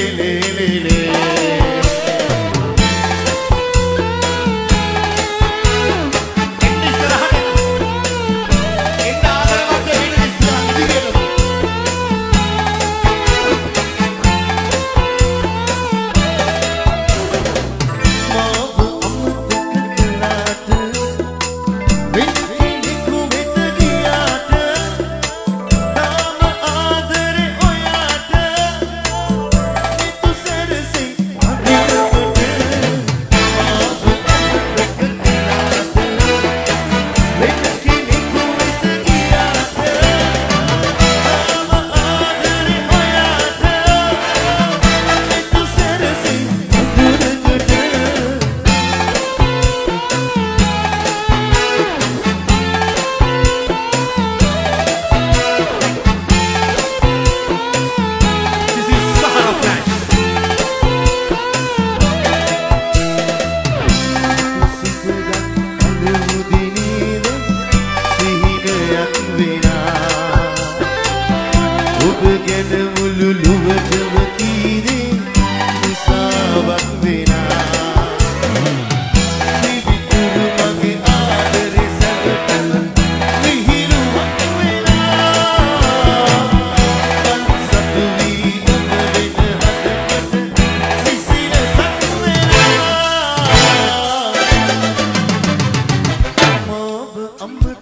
li li li li ගැන මුළු ලුවටම කීරේ නිසාවක් වෙනා. නිවිතුරු මගේ ආදරේ සැකට මිහිරුවක් වෙනා. කන්සතු වී ඔබ වෙන හදකට සිසිරසක් වෙනා. මම අම්බට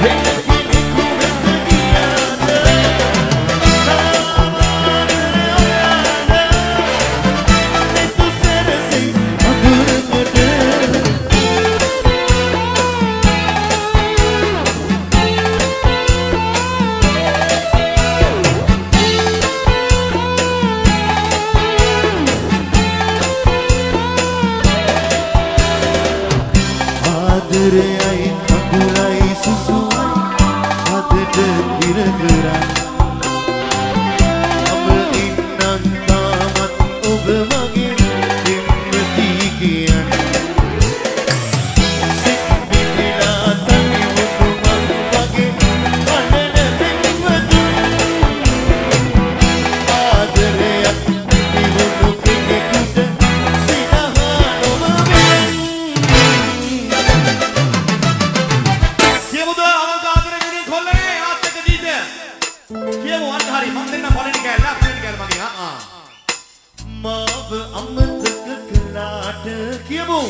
Hey. අප අමතක කළාට කියමු.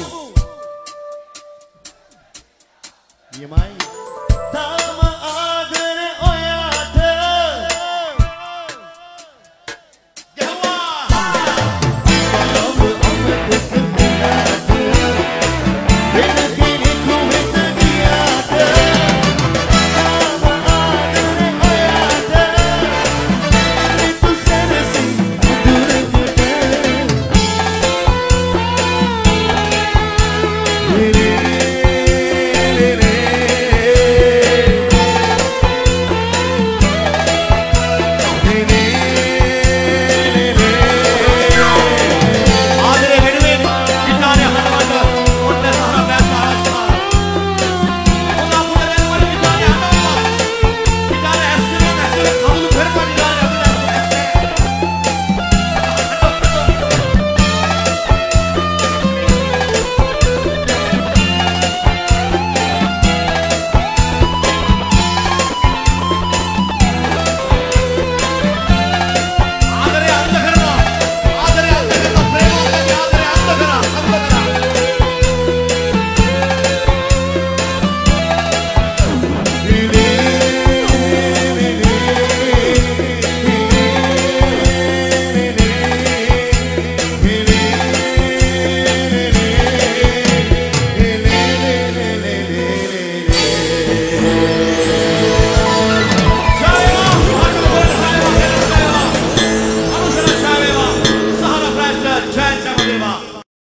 යමයි